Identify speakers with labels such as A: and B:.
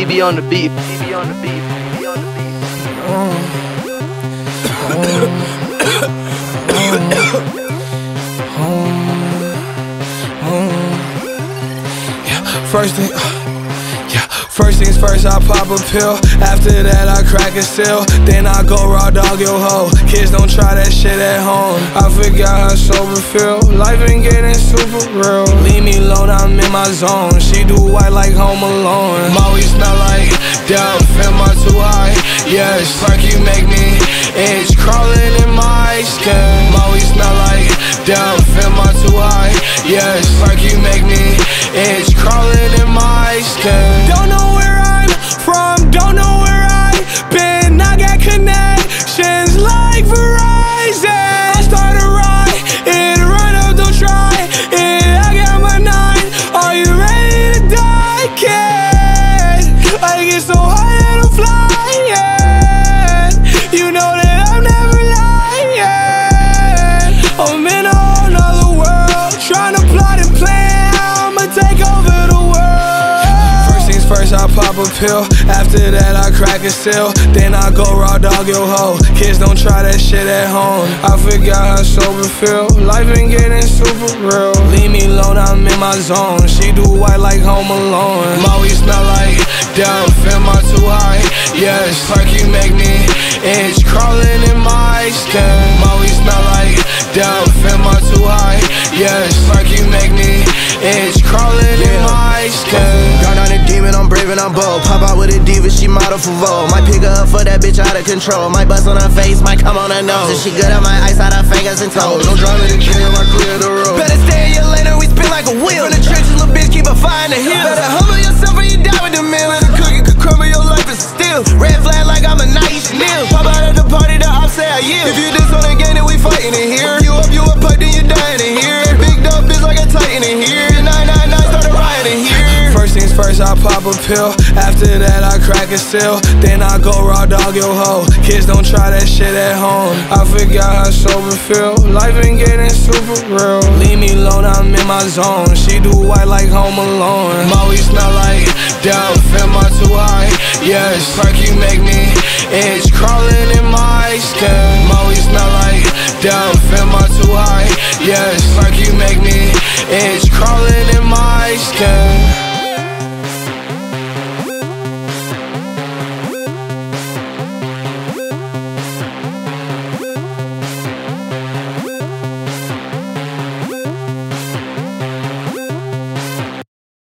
A: TB on the beat. On the beat. TB on the
B: beat. First thing. Uh. First things first, I pop a pill. After that, I crack a seal. Then I go raw dog your hoe. Kids don't try that shit at home. I forgot how sober feel. Life ain't getting super real. Leave me alone, I'm in my zone. She do white like Home Alone. Maui smell like dope. Am I too high? Yes, like you make me itch. Crawling in my skin. Maui smell like dope. Am I too high? Yes, like you make me itch. Crawling in my skin. Don't know pop a pill. After that, I crack a seal. Then I go raw dog your hoe. Kids don't try that shit at home. I forgot how sober feel. Life ain't getting super real. Leave me alone, I'm in my zone. She do white like Home Alone. Maui smell like dope. Am I too high? Yes,
C: I'm. Pop out with a diva, she model for Vogue. Might pick her up for that bitch out of control. Might bust on her face, might come on her nose. If she good, I my ice out her fingers and toes.
B: No drama to kill, I clear the road.
C: Better stay in your lane or we spin like a wheel. In the trenches, little bitch, keep a fire in the hill. Better humble yourself or you die with the mill. And the cookie could crumble your life is still. Red flag like I'm a nice meal. Pop out at the party, the ops say I yield. If you diss on the game, then we fighting in here.
B: Pop a pill. After that, I crack a seal. Then I go raw dog your hoe. Kids don't try that shit at home. I forgot how sober feel. Life ain't getting super real. Leave me alone, I'm in my zone. She do white like Home Alone. Maui smell like dope. Am I too high? Yes, like you make me itch. Crawling in my skin. Maui smell like dope. Am I too high? Yes, like you make me itch.